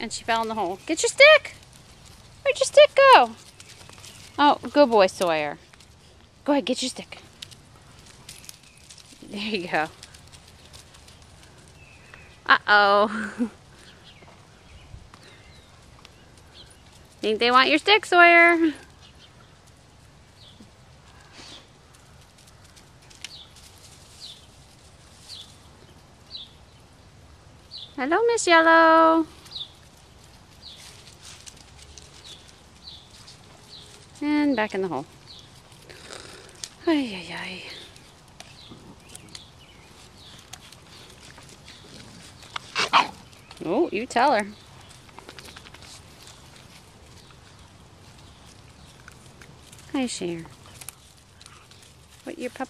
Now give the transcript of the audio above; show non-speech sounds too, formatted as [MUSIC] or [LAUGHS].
and she fell in the hole. Get your stick! Where'd your stick go? Oh, good boy, Sawyer. Go ahead, get your stick. There you go. Uh-oh. [LAUGHS] Think they want your stick, Sawyer? Hello, Miss Yellow. And back in the hole. Ay, ay, ay. Oh, you tell her. Hi, Cher. What your pup